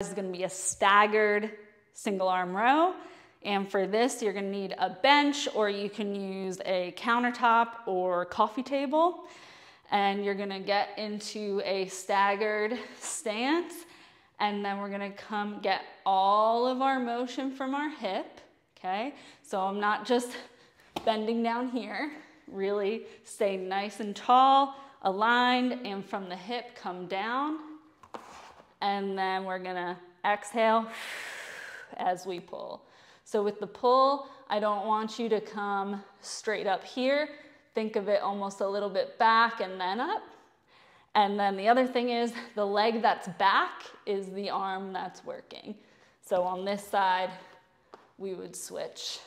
is gonna be a staggered single arm row. And for this, you're gonna need a bench or you can use a countertop or coffee table. And you're gonna get into a staggered stance. And then we're gonna come get all of our motion from our hip, okay? So I'm not just bending down here, really stay nice and tall, aligned, and from the hip come down. And then we're gonna exhale as we pull. So with the pull, I don't want you to come straight up here. Think of it almost a little bit back and then up. And then the other thing is the leg that's back is the arm that's working. So on this side, we would switch.